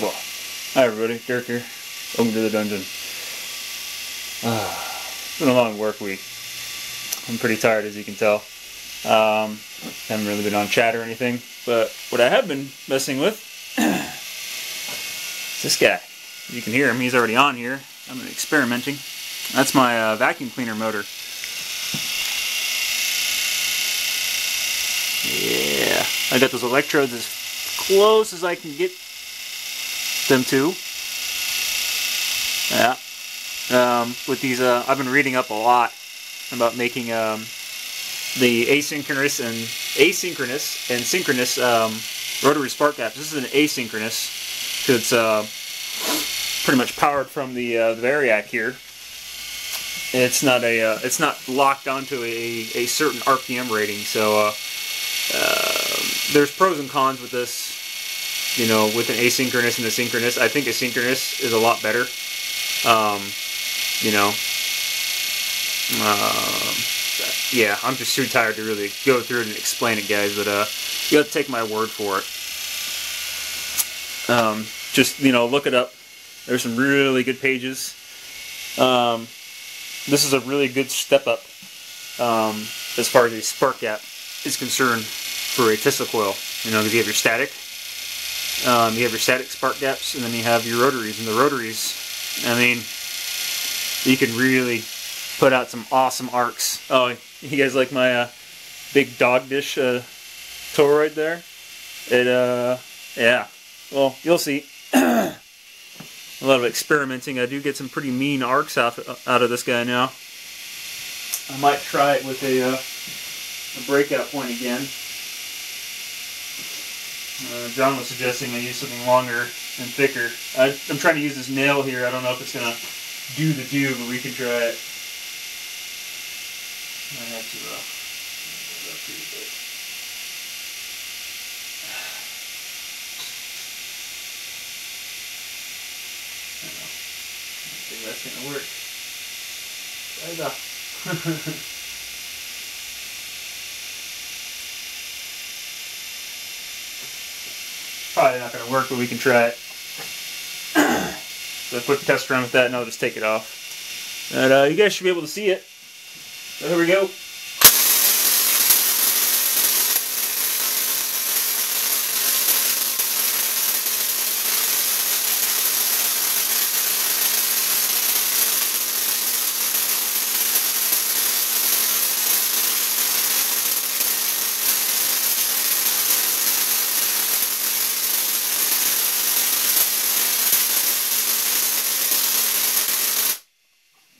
Well, hi everybody, Dirk here. Welcome to the dungeon. Uh, it's been a long work week. I'm pretty tired as you can tell. Um, haven't really been on chat or anything, but what I have been messing with is this guy. You can hear him, he's already on here. I'm experimenting. That's my uh, vacuum cleaner motor. Yeah, I got those electrodes as close as I can get them too. Yeah. Um, with these, uh, I've been reading up a lot about making um, the asynchronous and asynchronous and synchronous um, rotary spark gaps. This is an asynchronous because it's uh, pretty much powered from the, uh, the Variac here. It's not a, uh, it's not locked onto a, a certain RPM rating, so uh, uh, there's pros and cons with this. You know, with an asynchronous and a synchronous, I think asynchronous is a lot better. Um, you know, uh, yeah, I'm just too tired to really go through it and explain it, guys. But uh, you have to take my word for it. Um, just you know, look it up. There's some really good pages. Um, this is a really good step up um, as far as a spark gap is concerned for a Tesla coil. You know, because you have your static, um, you have your static spark gaps, and then you have your rotaries. And the rotaries, I mean, you can really put out some awesome arcs. Oh, you guys like my uh, big dog dish uh, Toroid there? It, uh, yeah. Well, you'll see. a lot of experimenting. I do get some pretty mean arcs out, out of this guy now. I might try it with a, uh, a breakout point again. Uh, John was suggesting I use something longer and thicker. I, I'm trying to use this nail here. I don't know if it's going to do the do, but we can try it. I have to uh, think that's gonna work. Right up. Probably not gonna work, but we can try it. So I put the test run with that, and I'll just take it off. And uh, you guys should be able to see it. So here we go.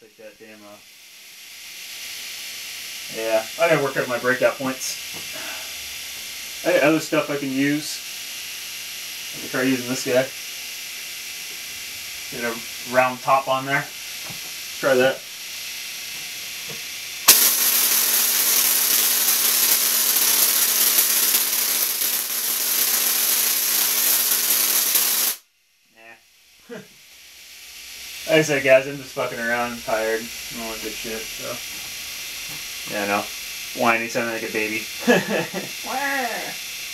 Take that damn uh I gotta work out my breakout points. I got other stuff I can use. Let me try using this guy. Get a round top on there. Try that. Like I said, guys, I'm just fucking around. I'm tired. I'm all that good shit, so. Yeah, no. Whiny, sounding like a baby.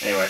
anyway.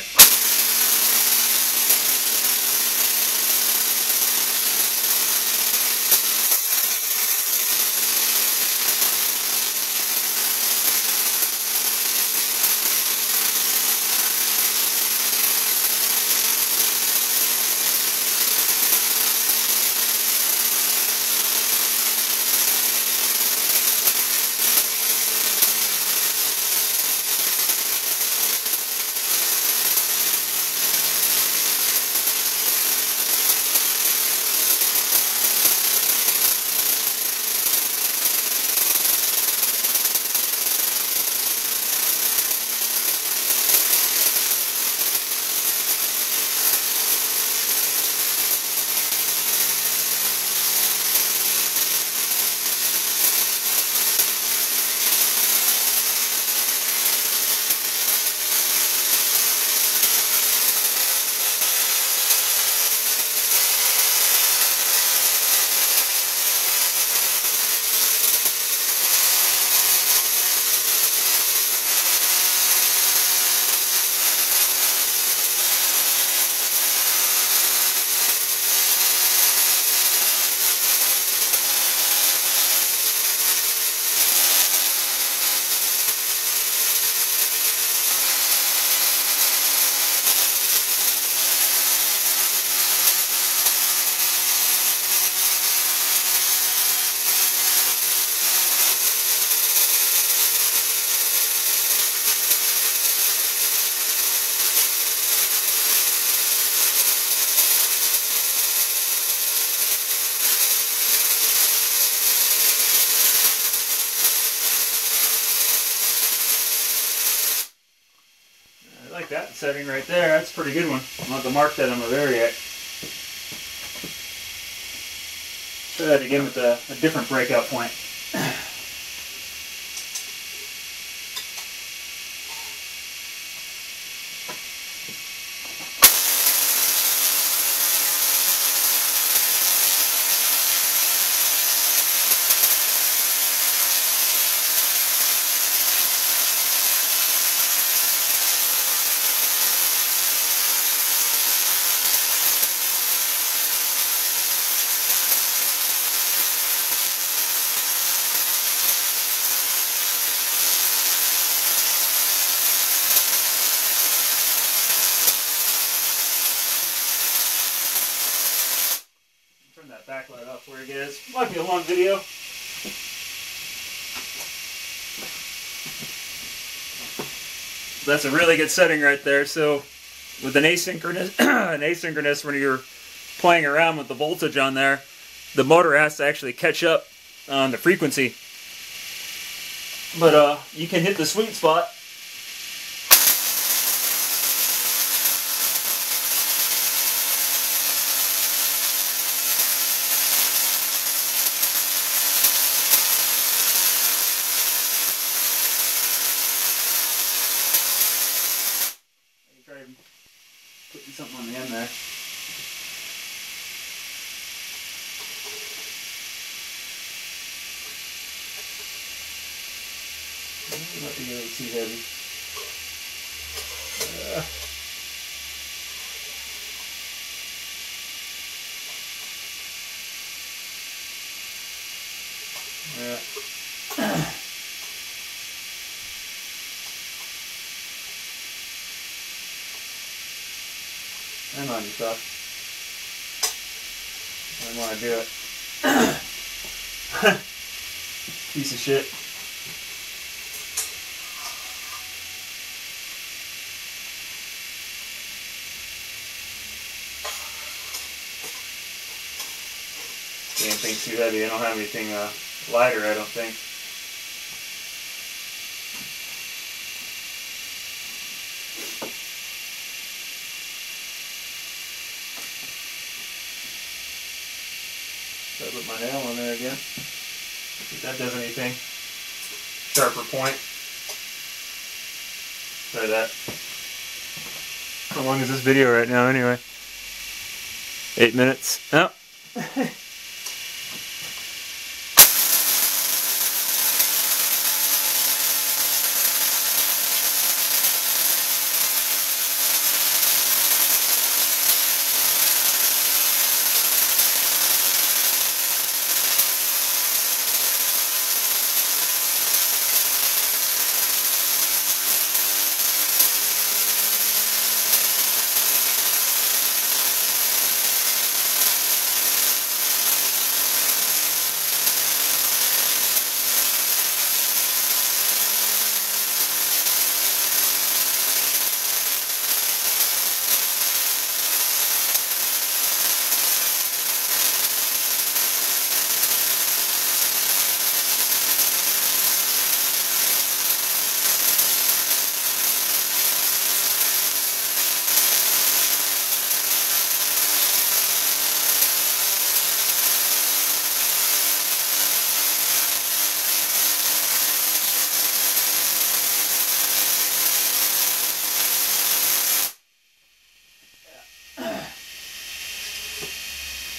Setting right there. That's a pretty good one. I'll have to mark that on my variac. Try that again with a, a different breakout point. Turn that backlight off where it is. Might be a long video. That's a really good setting right there. So with an asynchronous, an asynchronous when you're playing around with the voltage on there, the motor has to actually catch up on the frequency. But uh, you can hit the sweet spot Try putting something on the end there. Might be a little too heavy. Uh, yeah. Hang on, you suck. I don't want to do it. Piece of shit. Damn thing's too heavy. I don't have anything uh, lighter, I don't think. I put my nail on there again. See if that does anything. Sharper point. Try that. How long is this video right now anyway? Eight minutes. Oh.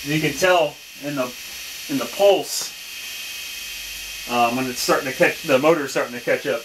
you can tell in the in the pulse um, when it's starting to catch the motor's starting to catch up.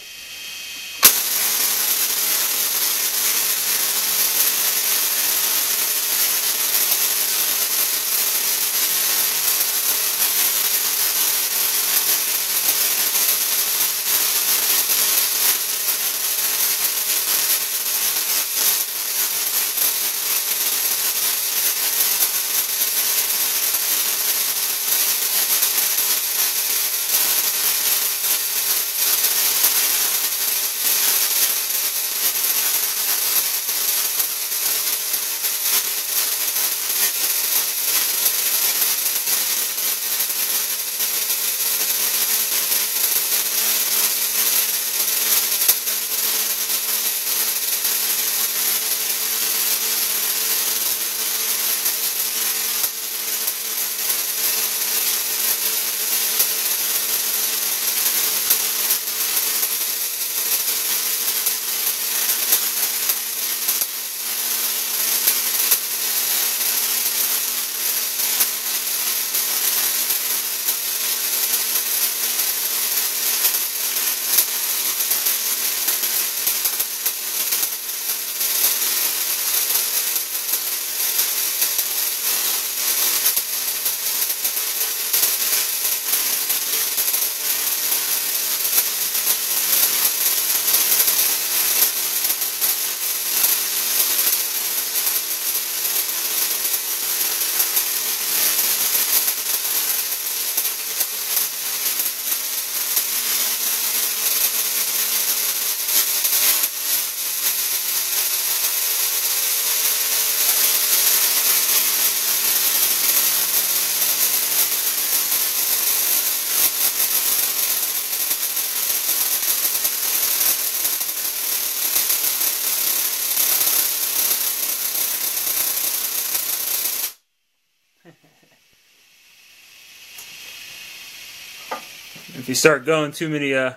If you start going too many, uh,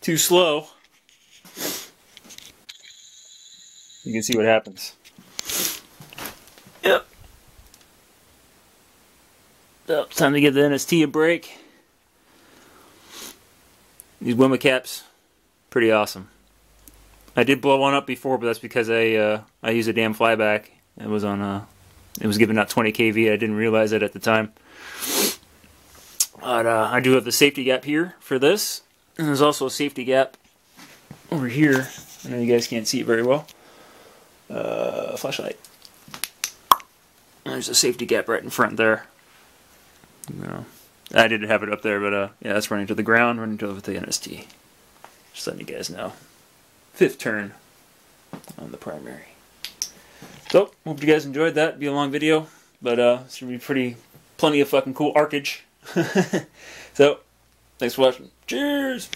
too slow, you can see what happens. Yep. So, it's time to give the NST a break. These WIMA caps, pretty awesome. I did blow one up before, but that's because I uh, I used a damn flyback. It was on uh, it was giving out 20 kV. I didn't realize it at the time. But uh, I do have the safety gap here for this, and there's also a safety gap over here. I know you guys can't see it very well. Uh, flashlight. There's a safety gap right in front there. No, I didn't have it up there, but uh, yeah, that's running to the ground, running to the NST. Just letting you guys know. Fifth turn on the primary. So, hope you guys enjoyed that. Be a long video, but uh, it's gonna be pretty, plenty of fucking cool arkage. so, thanks for watching. Cheers!